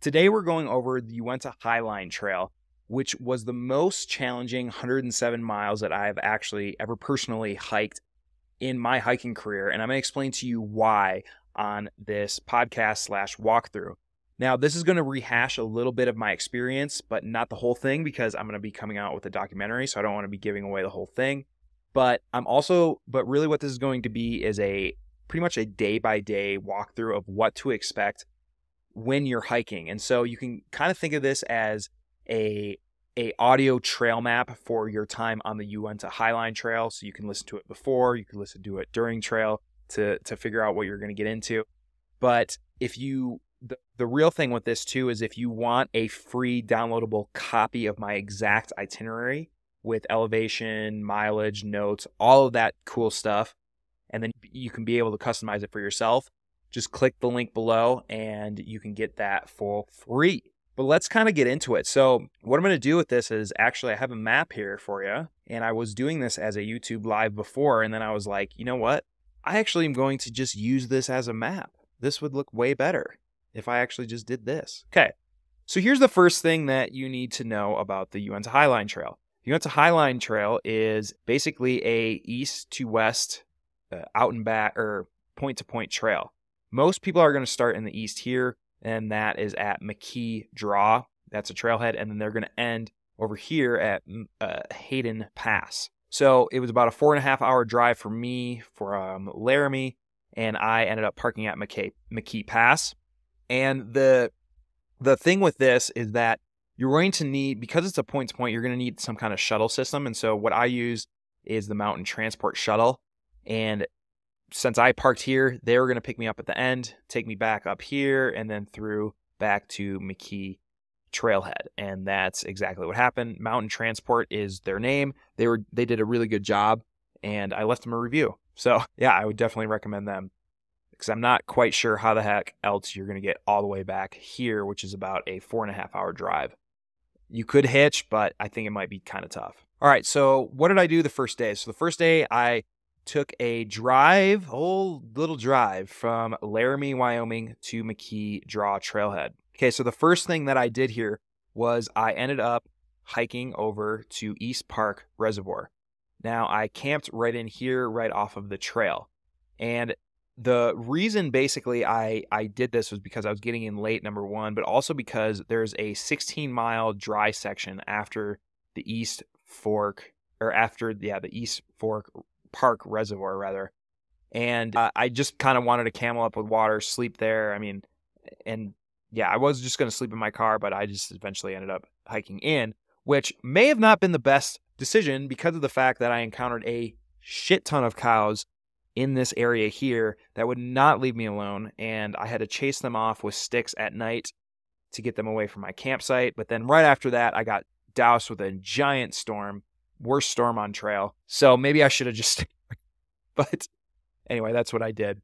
Today we're going over the Uinta Highline Trail, which was the most challenging 107 miles that I've actually ever personally hiked in my hiking career. And I'm going to explain to you why on this podcast slash walkthrough. Now, this is going to rehash a little bit of my experience, but not the whole thing because I'm going to be coming out with a documentary, so I don't want to be giving away the whole thing. But I'm also, but really what this is going to be is a pretty much a day by day walkthrough of what to expect when you're hiking. And so you can kind of think of this as a a audio trail map for your time on the Uinta Highline Trail. So you can listen to it before, you can listen to it during trail to to figure out what you're going to get into. But if you the, the real thing with this too is if you want a free downloadable copy of my exact itinerary with elevation, mileage, notes, all of that cool stuff, and then you can be able to customize it for yourself, just click the link below and you can get that for free. But let's kind of get into it. So, what I'm going to do with this is actually I have a map here for you, and I was doing this as a YouTube live before, and then I was like, you know what? I actually am going to just use this as a map. This would look way better if I actually just did this. Okay. So here's the first thing that you need to know about the Uinta Highline Trail. The Uinta Highline Trail is basically a east to west, uh, out and back or point to point trail. Most people are going to start in the east here, and that is at McKee Draw. That's a trailhead, and then they're going to end over here at mm, uh, Hayden Pass. So it was about a four and a half hour drive for me from Laramie, and I ended up parking at McKay, McKee Pass. And the the thing with this is that you're going to need because it's a point to point, you're going to need some kind of shuttle system. And so what I use is the Mountain Transport Shuttle. And since I parked here, they were going to pick me up at the end, take me back up here, and then through back to McKee Trailhead. And that's exactly what happened. Mountain Transport is their name. They were they did a really good job, and I left them a review. So yeah, I would definitely recommend them because I'm not quite sure how the heck else you're going to get all the way back here, which is about a four and a half hour drive. You could hitch, but I think it might be kind of tough. All right, so what did I do the first day? So the first day I took a drive, whole little drive from Laramie, Wyoming to McKee Draw Trailhead. Okay, so the first thing that I did here was I ended up hiking over to East Park Reservoir. Now I camped right in here, right off of the trail. And the reason basically I, I did this was because I was getting in late, number one, but also because there's a 16 mile dry section after the East Fork, or after, yeah, the East Fork Park Reservoir, rather. And uh, I just kind of wanted to camel up with water, sleep there. I mean, and yeah, I was just going to sleep in my car, but I just eventually ended up hiking in, which may have not been the best decision because of the fact that I encountered a shit ton of cows in this area here that would not leave me alone. And I had to chase them off with sticks at night to get them away from my campsite. But then right after that, I got doused with a giant storm, worst storm on trail. So maybe I should have just, but anyway, that's what I did.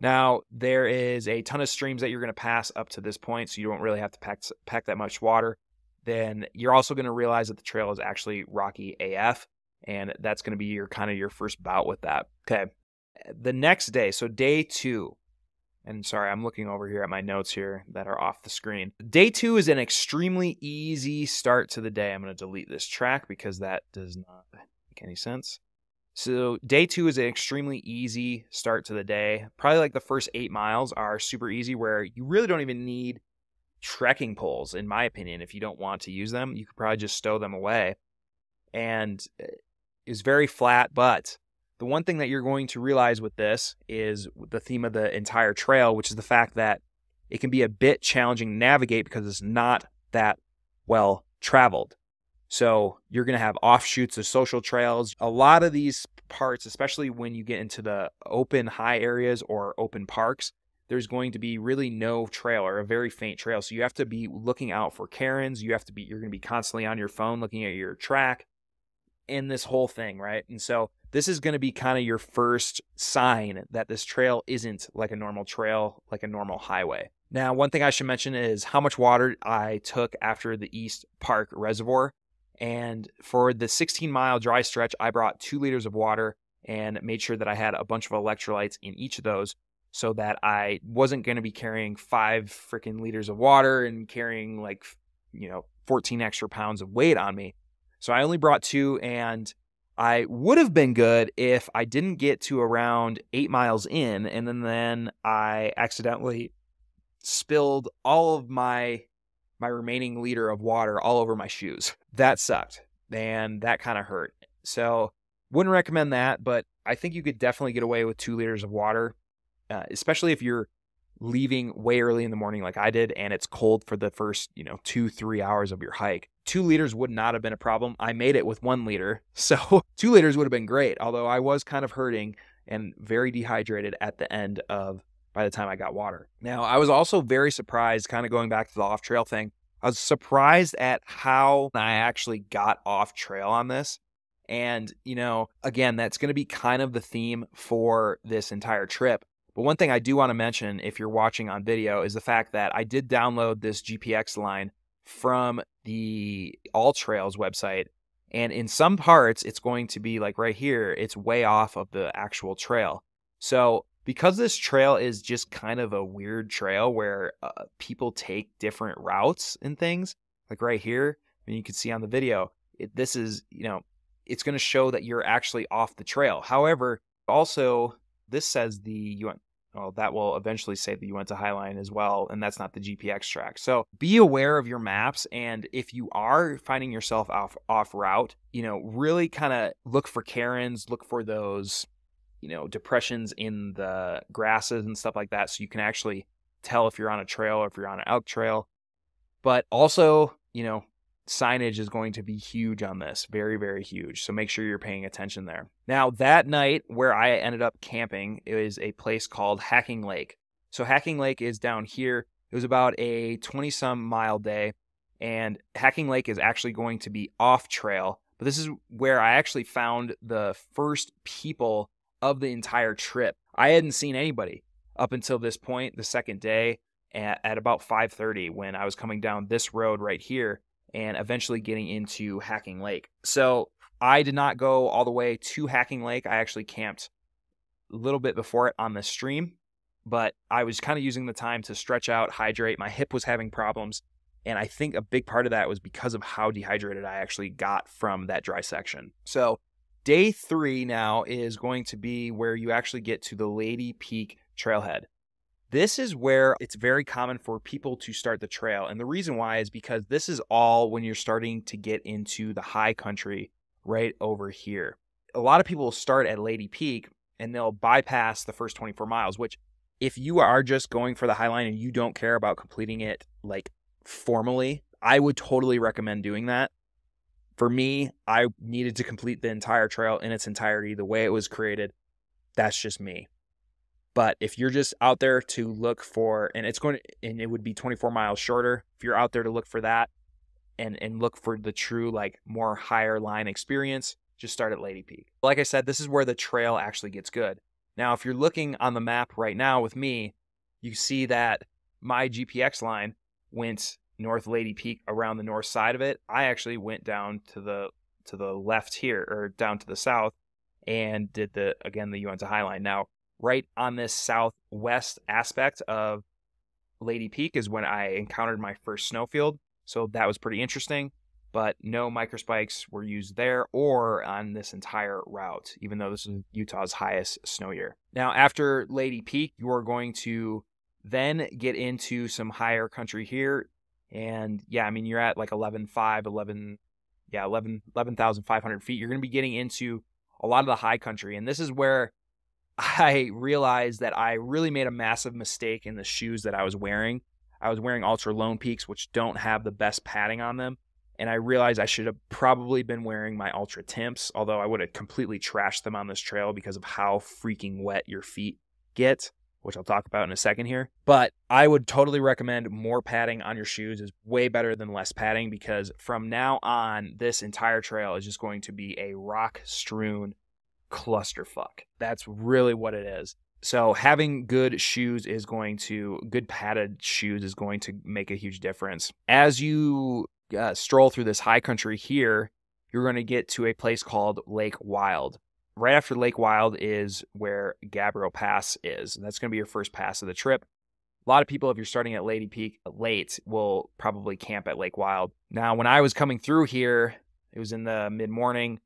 Now, there is a ton of streams that you're going to pass up to this point, so you don't really have to pack, pack that much water. Then you're also going to realize that the trail is actually rocky AF, and that's going to be your kind of your first bout with that. Okay the next day, so day two, and sorry, I'm looking over here at my notes here that are off the screen. Day two is an extremely easy start to the day. I'm going to delete this track because that does not make any sense. So, day two is an extremely easy start to the day. Probably like the first eight miles are super easy, where you really don't even need trekking poles, in my opinion. If you don't want to use them, you could probably just stow them away. And uh, it's very flat, but the one thing that you're going to realize with this is the theme of the entire trail, which is the fact that it can be a bit challenging to navigate because it's not that well traveled. So you're going to have offshoots of social trails. A lot of these parts, especially when you get into the open high areas or open parks, there's going to be really no trail or a very faint trail. So you have to be looking out for cairns. You have to be, you're going to be constantly on your phone looking at your track in this whole thing, right? And so this is going to be kind of your first sign that this trail isn't like a normal trail, like a normal highway. Now, one thing I should mention is how much water I took after the East Park Reservoir. And for the 16 mile dry stretch, I brought two liters of water and made sure that I had a bunch of electrolytes in each of those so that I wasn't going to be carrying five freaking liters of water and carrying like, you know, 14 extra pounds of weight on me. So I only brought two, and I would have been good if I didn't get to around eight miles in, and then then I accidentally spilled all of my my remaining liter of water all over my shoes. That sucked, and that kind of hurt. So wouldn't recommend that, but I think you could definitely get away with two liters of water, uh, especially if you're leaving way early in the morning like I did and it's cold for the first, you know, two, three hours of your hike. Two liters would not have been a problem. I made it with one liter. So two liters would have been great, although I was kind of hurting and very dehydrated at the end of by the time I got water. Now, I was also very surprised, kind of going back to the off trail thing. I was surprised at how I actually got off trail on this. And, you know, again, that's going to be kind of the theme for this entire trip. But one thing I do want to mention if you're watching on video is the fact that I did download this GPX line from the All Trails website. And in some parts, it's going to be like right here, it's way off of the actual trail. So, because this trail is just kind of a weird trail where uh, people take different routes and things, like right here, and you can see on the video, it, this is, you know, it's going to show that you're actually off the trail. However, also this says the well, that will eventually say that you went to Highline as well, and that's not the GPX track. So be aware of your maps, and if you are finding yourself off off route, you know, really kind of look for cairns, look for those, you know, depressions in the grasses and stuff like that, so you can actually tell if you're on a trail or if you're on an elk trail. But also, you know, signage is going to be huge on this, very, very huge. So make sure you're paying attention there. Now, that night where I ended up camping is a place called Hacking Lake. So Hacking Lake is down here. It was about a 20 some mile day, and Hacking Lake is actually going to be off trail. But this is where I actually found the first people of the entire trip. I hadn't seen anybody up until this point, the second day at, at about 5:30 when I was coming down this road right here and eventually getting into Hacking Lake. So I did not go all the way to Hacking Lake. I actually camped a little bit before it on the stream, but I was kind of using the time to stretch out, hydrate. My hip was having problems. And I think a big part of that was because of how dehydrated I actually got from that dry section. So, day three now is going to be where you actually get to the Leidy Peak trailhead. This is where it's very common for people to start the trail. And the reason why is because this is all when you're starting to get into the high country right over here. A lot of people will start at Leidy Peak and they'll bypass the first 24 miles, which if you are just going for the high line and you don't care about completing it like formally, I would totally recommend doing that. For me, I needed to complete the entire trail in its entirety the way it was created. That's just me. But if you're just out there to look for, and it's going to, and it would be 24 miles shorter. If you're out there to look for that, and and look for the true like more higher line experience, just start at Leidy Peak. Like I said, this is where the trail actually gets good. Now, if you're looking on the map right now with me, you see that my GPX line went north Leidy Peak around the north side of it. I actually went down to the to the left here or down to the south and did the again the Uinta High Line. Now, right on this southwest aspect of Leidy Peak is when I encountered my first snowfield. So that was pretty interesting. But no microspikes were used there or on this entire route, even though this is Utah's highest snow year. Now, after Leidy Peak, you are going to then get into some higher country here. And yeah, I mean, you're at like 11.5, 11, yeah, 11, 11,500 feet. You're going to be getting into a lot of the high country. And this is where I realized that I really made a massive mistake in the shoes that I was wearing. I was wearing Altra Lone Peaks, which don't have the best padding on them. And I realized I should have probably been wearing my Altra Timps, although I would have completely trashed them on this trail because of how freaking wet your feet get, which I'll talk about in a second here. But I would totally recommend more padding on your shoes is way better than less padding because from now on, this entire trail is just going to be a rock strewn clusterfuck. That's really what it is. So having good shoes is going to good padded shoes is going to make a huge difference. As you uh, stroll through this high country here, you're going to get to a place called Lake Wild. right after Lake Wild is where Gabbro Pass is. And that's going to be your first pass of the trip. A lot of people, if you're starting at Leidy Peak late, will probably camp at Lake Wild. Now, when I was coming through here, it was in the mid morning,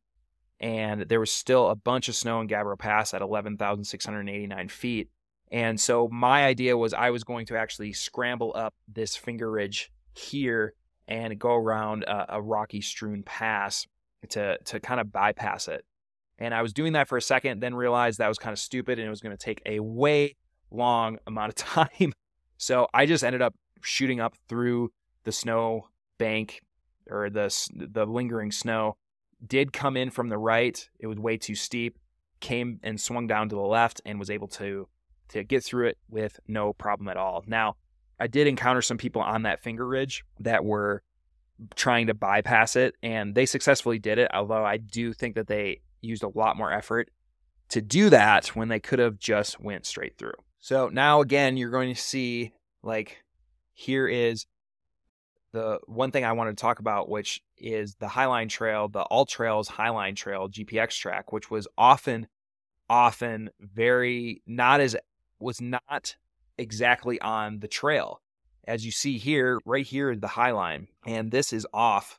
and there was still a bunch of snow in Gabbro Pass at 11,689 feet. And so my idea was I was going to actually scramble up this finger ridge here and go around a, a rocky strewn pass to to kind of bypass it. And I was doing that for a second, then realized that was kind of stupid and it was going to take a way long amount of time. So I just ended up shooting up through the snow bank or the the lingering snow. Did come in from the right. It was way too steep. Came and swung down to the left and was able to to get through it with no problem at all. Now, I did encounter some people on that finger ridge that were trying to bypass it and they successfully did it, although I do think that they used a lot more effort to do that when they could have just went straight through. So now again, you're going to see like here is the one thing I wanted to talk about, which is the Highline Trail, the All Trails Highline Trail GPX track, which was often, often very not as was not exactly on the trail. As you see here, right here is the Highline, and this is off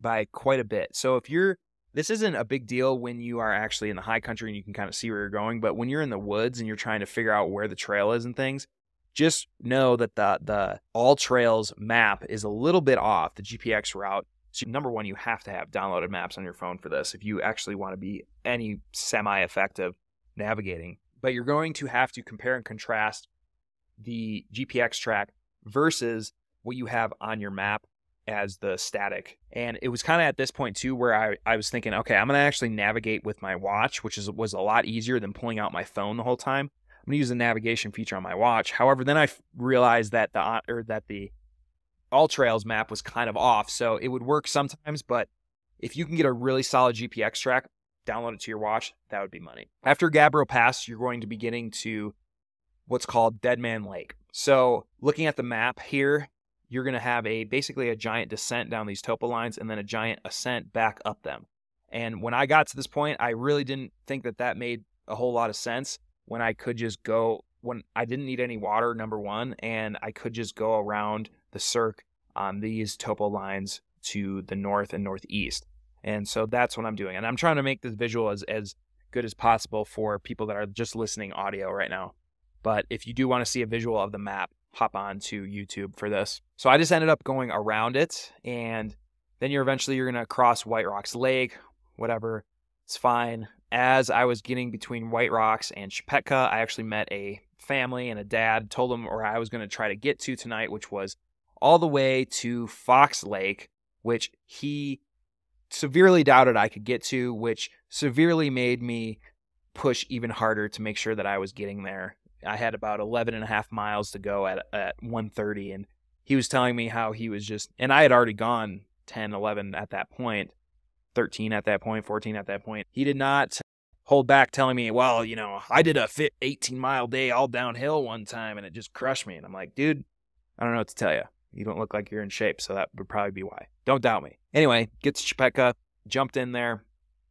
by quite a bit. So if you're this isn't a big deal when you are actually in the high country and you can kind of see where you're going, but when you're in the woods and you're trying to figure out where the trail is and things, just know that the the all trails map is a little bit off the GPX route. So number one, you have to have downloaded maps on your phone for this if you actually want to be any semi-effective navigating. But you're going to have to compare and contrast the GPX track versus what you have on your map as the static. And it was kind of at this point too where I, I was thinking, okay, I'm gonna actually navigate with my watch, which is was a lot easier than pulling out my phone the whole time. I'm gonna use the navigation feature on my watch. However, then I realized that the uh, or that the AllTrails map was kind of off, so it would work sometimes. But if you can get a really solid GPX track, download it to your watch, that would be money. After Gabbro Pass, you're going to be getting to what's called Deadman Lake. So looking at the map here, you're to have a basically a giant descent down these topo lines and then a giant ascent back up them. And when I got to this point, I really didn't think that that made a whole lot of sense when I could just go when I didn't need any water number 1 and I could just go around the cirque on these topo lines to the north and northeast. And so that's what I'm doing. And I'm trying to make this visual as as good as possible for people that are just listening audio right now. But if you do want to see a visual of the map, hop on to YouTube for this. So I just ended up going around it and then you're eventually you're to cross White Rocks Lake, whatever. It's fine. As I was getting between White Rocks and Chapetka, I actually met a family and a dad, told them where I was going to try to get to tonight, which was all the way to Fox Lake, which he severely doubted I could get to, which severely made me push even harder to make sure that I was getting there I had about 11 and a half miles to go at at 130 and he was telling me how he was just and I had already gone 10, 11 at that point, 13 at that point, 14 at that point. He did not hold back telling me, "Well, you know, I did a fit 18 mile day all downhill one time and it just crushed me." And I'm like, "Dude, I don't know what to tell you. You don't look like you're in shape, so that would probably be why. Don't doubt me." Anyway, gets Chapetka, jumped in there,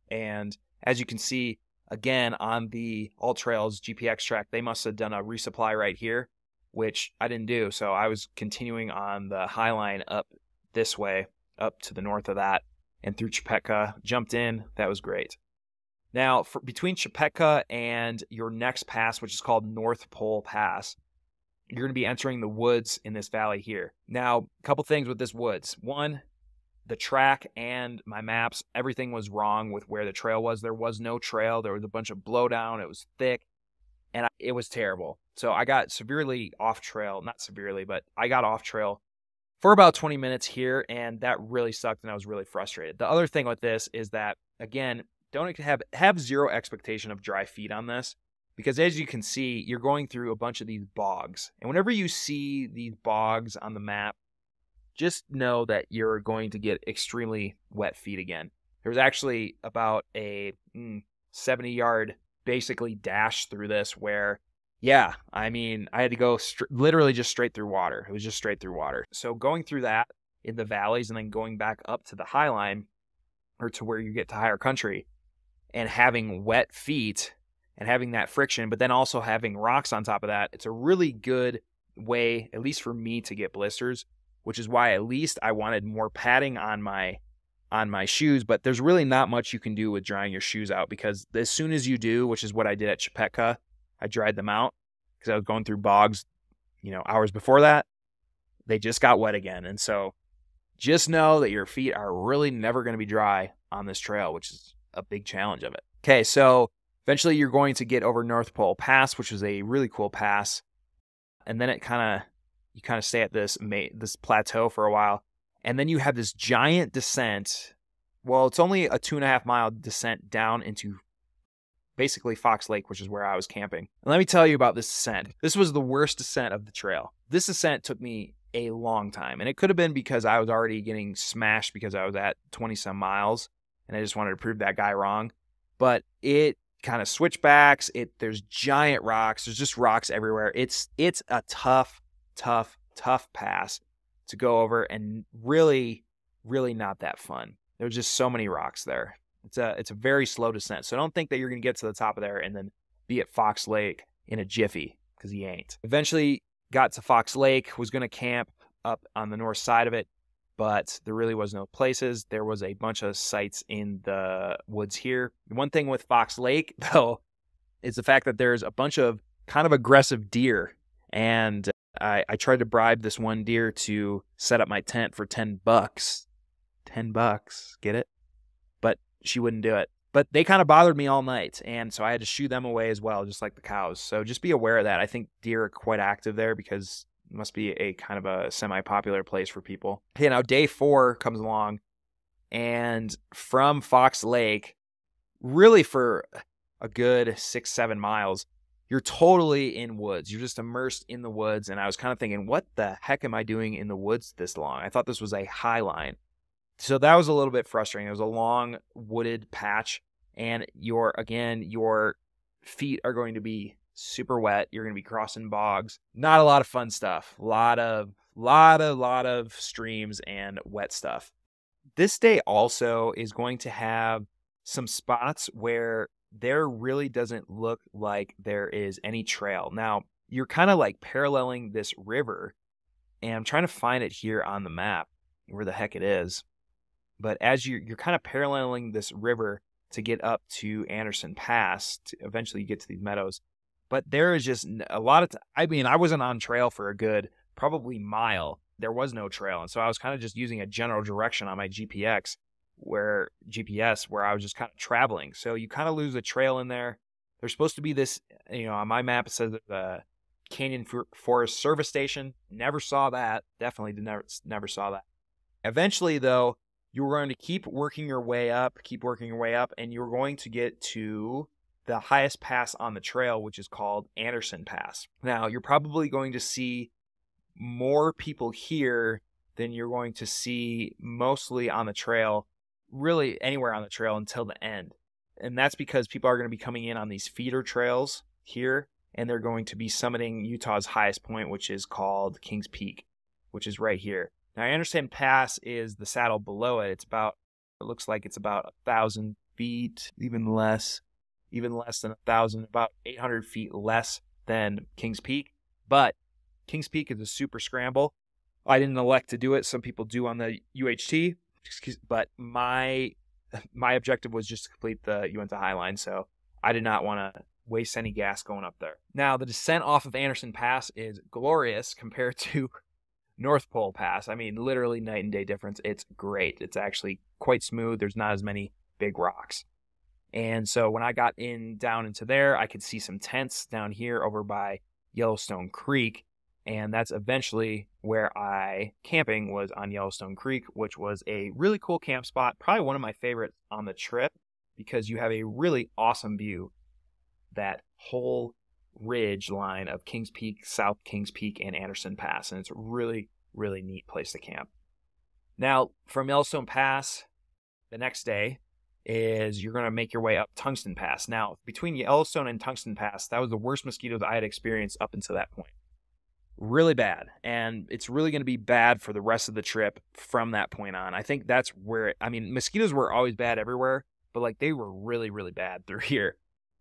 and as you can see, again on the All Trails GPX track, they must have done a resupply right here, which I didn't do. So I was continuing on the High Line up this way, up to the north of that, and through Chapetka. Jumped in. That was great. Now, for, between Chapetka and your next pass, which is called North Pole Pass, you're going to be entering the woods in this valley here. Now, a couple things with this woods. One, the track and my maps, everything was wrong with where the trail was. There was no trail. There was a bunch of blowdown. It was thick and it was terrible. So I got severely off trail, not severely, but I got off trail for about 20 minutes here and that really sucked and I was really frustrated. The other thing with this is that again, don't have have zero expectation of dry feet on this because as you can see, you're going through a bunch of these bogs. And whenever you see these bogs on the map, just know that you're going to get extremely wet feet again. There was actually about a mm, 70 yard basically dash through this where, yeah, I mean, I had to go st- literally just straight through water. It was just straight through water. So going through that in the valleys and then going back up to the high line or to where you get to higher country and having wet feet and having that friction, but then also having rocks on top of that, it's a really good way, at least for me, to get blisters, which is why at least I wanted more padding on my on my shoes. But there's really not much you can do with drying your shoes out because as soon as you do, which is what I did at Chapetka, I dried them out because I was going through bogs, you know, hours before that. They just got wet again. And so just know that your feet are really never going to be dry on this trail, which is a big challenge of it. Okay, so eventually you're going to get over North Pole Pass, which is a really cool pass. And then it kind of you kind of stay at this this plateau for a while, and then you have this giant descent. Well, it's only a two and a half mile descent down into basically Fox Lake, which is where I was camping. And let me tell you about this descent. This was the worst descent of the trail. This descent took me a long time, and it could have been because I was already getting smashed because I was at 20 some miles, and I just wanted to prove that guy wrong. But it kind of switchbacks. It there's giant rocks. There's just rocks everywhere. It's it's a tough, tough, tough pass to go over, and really, really not that fun. There's just so many rocks there. It's a it's a very slow descent. So don't think that you're going to get to the top of there and then be at Fox Lake in a jiffy because he ain't. Eventually got to Fox Lake, was going to camp up on the north side of it, but there really was no places. There was a bunch of sites in the woods here. One thing with Fox Lake though is the fact that there's a bunch of kind of aggressive deer and I, I tried to bribe this one deer to set up my tent for 10 bucks. 10 bucks. Get it? But she wouldn't do it. But they kind of bothered me all night, and so I had to shoo them away as well, just like the cows. So just be aware of that. I think deer are quite active there because must be a kind of a semi-popular place for people. Okay, now day four comes along, and from Fox Lake, really for a good six, seven miles, you're totally in woods. You're just immersed in the woods. And I was kind of thinking, what the heck am I doing in the woods this long? I thought this was a high line. So that was a little bit frustrating. It was a long wooded patch, and your again your feet are going to be super wet. You're going to be crossing bogs. Not a lot of fun stuff. A lot of lot of lot of streams and wet stuff. This day also is going to have some spots where there really doesn't look like there is any trail. Now, you're kind of like paralleling this river, and I'm trying to find it here on the map where the heck it is. But as you're, you're kind of paralleling this river to get up to Anderson Pass, to eventually you get to these meadows. But there is just a lot of, t- I mean, I wasn't on trail for a good probably mile. There was no trail. And so I was kind of just using a general direction on my GPX where GPS where I was just kind of traveling. So you kind of lose a trail in there. There's supposed to be this, eh, you know, on my map it says the Canyon Forest Service Station. Never saw that. Definitely never never saw that. Eventually, though, you were going to keep working your way up, keep working your way up, and you're going to get to the highest pass on the trail, which is called Anderson Pass. Now, you're probably going to see more people here than you're going to see mostly on the trail, really anywhere on the trail until the end. And that's because people are going to be coming in on these feeder trails here, and they're going to be summiting Utah's highest point, which is called Kings Peak, which is right here. Now, Anderson Pass is the saddle below it. It's about, it looks like it's about a thousand feet, even less, even less than a thousand, about 800 feet less than Kings Peak. But Kings Peak is a super scramble. I didn't elect to do it. Some people do on the UHT, but my my objective was just to complete the Uinta Highline, so I did not want to waste any gas going up there. Now, the descent off of Anderson Pass is glorious compared to North Pole Pass, I mean, literally night and day difference. It's great. It's actually quite smooth. There's not as many big rocks. And so when I got in down into there, I could see some tents down here over by Yellowstone Creek. And that's eventually where I camping was on Yellowstone Creek, which was a really cool camp spot. Probably one of my favorites on the trip because you have a really awesome view. That whole ridge line of Kings Peak, South Kings Peak, and Anderson Pass. And it's a really, really neat place to camp. Now, from Yellowstone Pass, the next day is you're going to make your way up Tungsten Pass. Now, between Yellowstone and Tungsten Pass, that was the worst mosquitoes I had experienced up until that point. Really bad. And it's really going to be bad for the rest of the trip from that point on. I think that's where, I mean, mosquitoes were always bad everywhere, but like they were really, really bad through here.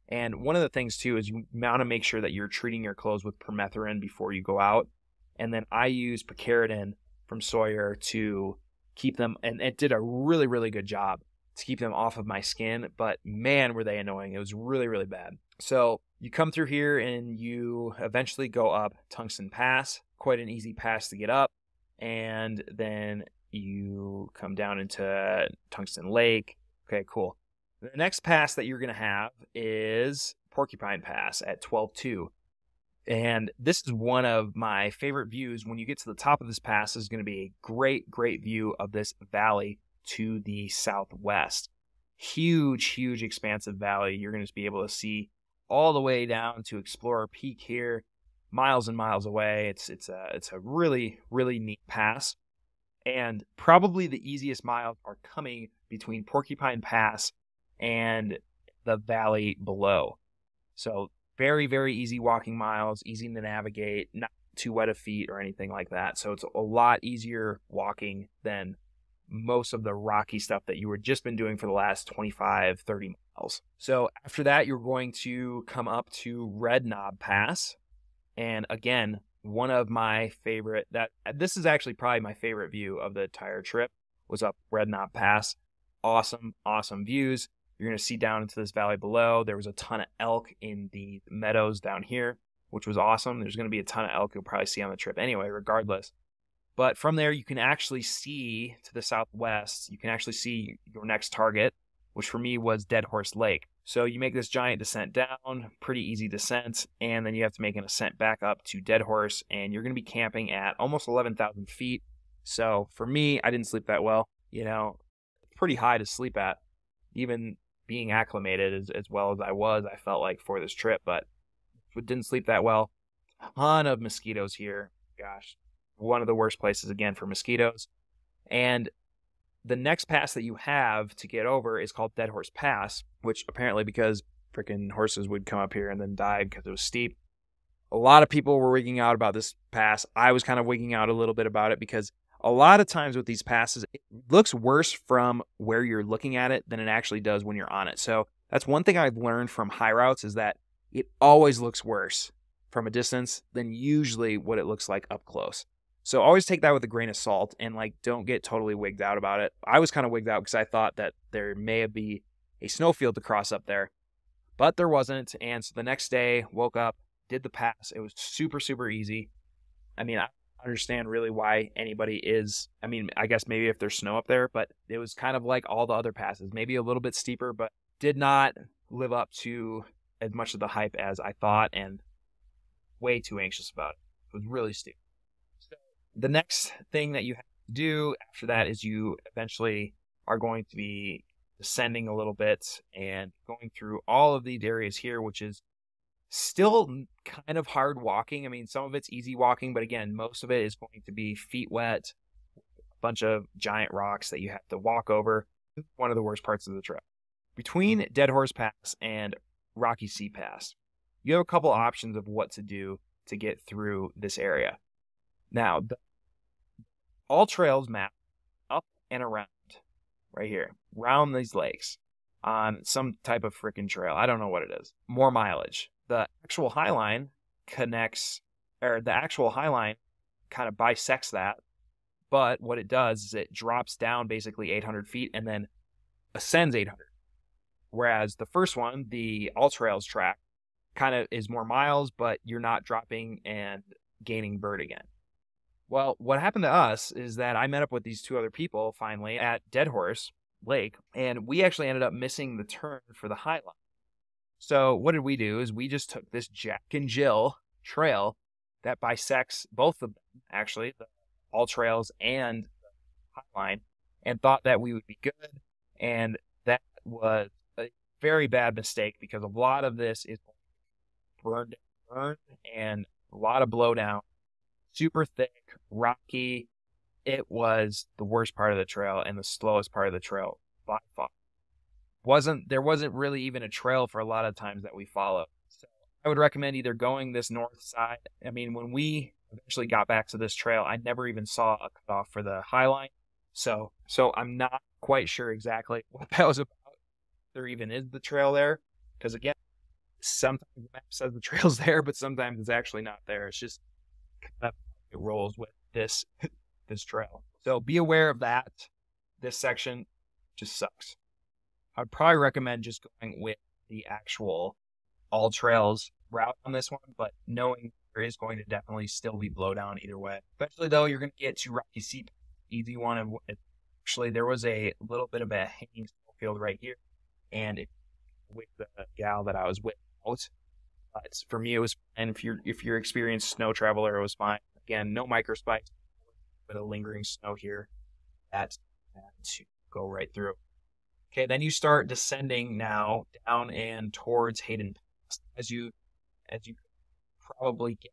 And one of the things too is you want to make sure that you're treating your clothes with permethrin before you go out. And then I use picaridin from Sawyer to keep them, and it did a really, really good job to keep them off of my skin. But man, were they annoying! It was really, really bad. So you come through here and you eventually go up Tungsten Pass, quite an easy pass to get up, and then you come down into Tungsten Lake. Okay, cool. The next pass that you're going to have is Porcupine Pass at 12.2. And this is one of my favorite views. When you get to the top of this pass, is going to be a great, great view of this valley to the southwest. Huge, huge, expansive valley. You're going to be able to see all the way down to Explorer Peak here, miles and miles away. It's it's a it's a really, really neat pass. And probably the easiest miles are coming between Porcupine Pass and the valley below. So very, very easy walking miles, easy to navigate, not too wet of feet or anything like that. So it's a lot easier walking than most of the rocky stuff that you were just been doing for the last 25, 30 miles. So after that, you're going to come up to Red Knob Pass. And again, one of my favorite that this is actually probably my favorite view of the entire trip was up Red Knob Pass. Awesome, awesome views. You're going to see down into this valley below. There was a ton of elk in the meadows down here, which was awesome. There's going to be a ton of elk you'll probably see on the trip anyway, regardless. But from there, you can actually see to the southwest, you can actually see your next target, which for me was Dead Horse Lake. So you make this giant descent down, pretty easy descent, and then you have to make an ascent back up to Dead Horse, and you're going to be camping at almost 11,000 feet. So for me, I didn't sleep that well. You know, pretty high to sleep at. Even being acclimated as, as well as I was, I felt like for this trip, but didn't sleep that well. Ton of mosquitoes here. Gosh, one of the worst places again for mosquitoes. And the next pass that you have to get over is called Dead Horse Pass, which apparently because freaking horses would come up here and then die because it was steep. A lot of people were wigging out about this pass. I was kind of wigging out a little bit about it because a lot of times with these passes, it looks worse from where you're looking at it than it actually does when you're on it. So that's one thing I've learned from high routes is that it always looks worse from a distance than usually what it looks like up close. So always take that with a grain of salt and like don't get totally wigged out about it. I was kind of wigged out because I thought that there may be a snowfield to cross up there, but there wasn't. And so the next day, woke up, did the pass. It was super super easy. I mean, I, understand really why anybody is. I mean, I guess maybe if there's snow up there, but it was kind of like all the other passes, maybe a little bit steeper, but did not live up to as much of the hype as I thought and way too anxious about it. It was really steep. The next thing that you have to do after that is you eventually are going to be descending a little bit and going through all of these areas here, which is still kind of hard walking. I mean, some of it's easy walking, but again, most of it is going to be feet wet, a bunch of giant rocks that you have to walk over. One of the worst parts of the trip. Between mm-hmm. Dead Horse Pass and Rocky Sea Pass, you have a couple options of what to do to get through this area. Now, the, all trails map up and around right here, around these lakes on some type of freaking trail. I don't know what it is. More mileage the actual high line connects, or the actual high line kind of bisects that. But what it does is it drops down basically 800 feet and then ascends 800. Whereas the first one, the All Trails track, kind of is more miles, but you're not dropping and gaining bird again. Well, what happened to us is that I met up with these two other people finally at Dead Horse Lake, and we actually ended up missing the turn for the high line. So what did we do is we just took this Jack and Jill trail that bisects both of them, actually, the all trails and the line, and thought that we would be good. And that was a very bad mistake because a lot of this is burned, burned and a lot of blowdown, super thick, rocky. It was the worst part of the trail and the slowest part of the trail by far wasn't there wasn't really even a trail for a lot of times that we follow. So I would recommend either going this north side. I mean, when we eventually got back to this trail, I never even saw a cutoff for the high line. So so I'm not quite sure exactly what that was about. there even is the trail there. Because again, sometimes the map says the trail's there, but sometimes it's actually not there. It's just it rolls with this this trail. So be aware of that. This section just sucks. I'd probably recommend just going with the actual all trails route on this one, but knowing there is going to definitely still be blowdown either way. Eventually, though, you're going to get to Rocky Seat, easy one. And actually, there was a little bit of a hanging field right here, and it, with the gal that I was with out, for me, it was. And if you're if you're experienced snow traveler, it was fine. Again, no micro spikes, but a lingering snow here. That to go right through. Okay, then you start descending now down and towards Hayden Pass. As you as you probably get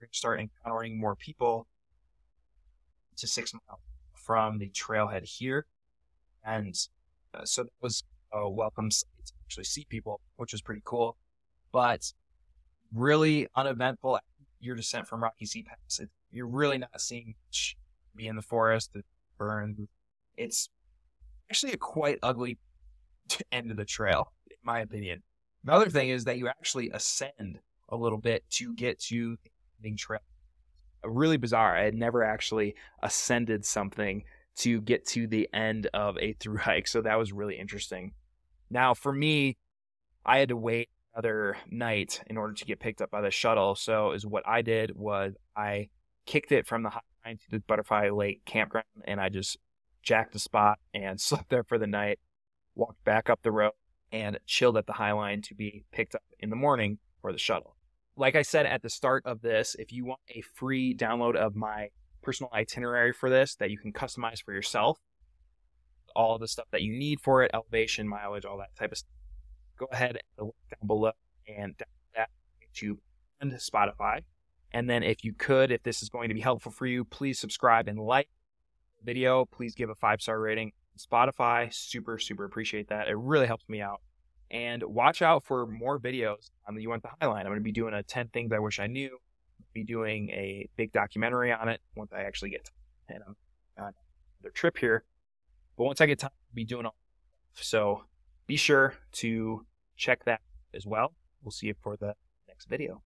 you're start encountering more people to six miles from the trailhead here. And uh, so that was a welcome sight to actually see people, which was pretty cool. But really uneventful your descent from Rocky Seat Pass. It, you're really not seeing much be in the forest, the burn. It's actually a quite ugly end of the trail, in my opinion. The other thing is that you actually ascend a little bit to get to the ending trail. Really bizarre. I had never actually ascended something to get to the end of a through hike, so that was really interesting. Now, for me, I had to wait another night in order to get picked up by the shuttle. So, is what I did was I kicked it from the Highline to the Butterfly Lake campground, and I just jacked a spot and slept there for the night. Walked back up the road and chilled at the Highline to be picked up in the morning for the shuttle like I said at the start of this, if you want a free download of my personal itinerary for this that you can customize for yourself, all the stuff that you need for it, elevation, mileage, all that type of stuff, go ahead and link down below and download that YouTube and Spotify. And then if you could, if this is going to be helpful for you, please subscribe and like the video. Please give a five star rating. Spotify, super, super appreciate that. It really helps me out. And watch out for more videos on the Uinta Highline. I'm going to be doing a 10 things I wish I knew. Be doing a big documentary on it once I actually get time. And I'm on another trip here. But once I get time, I'll be doing all. So be sure to check that as well. We'll see you for the next video.